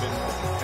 Bourbon.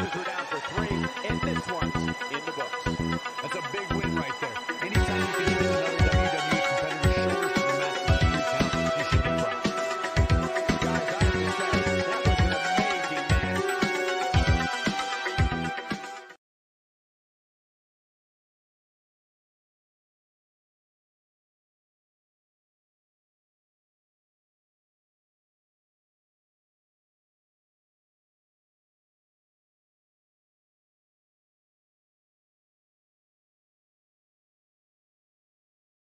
Were down for three, and this one's